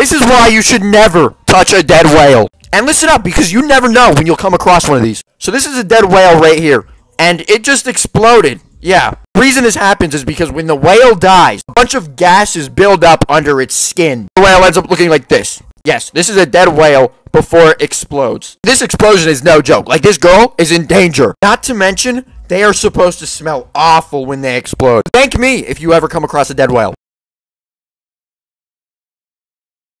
This is why you should never touch a dead whale. And listen up, because you never know when you'll come across one of these. So this is a dead whale right here, and it just exploded. Yeah. The reason this happens is because when the whale dies, a bunch of gases build up under its skin. The whale ends up looking like this. Yes, this is a dead whale before it explodes. This explosion is no joke. Like, this girl is in danger. Not to mention, they are supposed to smell awful when they explode. Thank me if you ever come across a dead whale.